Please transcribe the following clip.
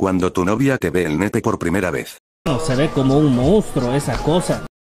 Cuando tu novia te ve el nete por primera vez. No, se ve como un monstruo esa cosa.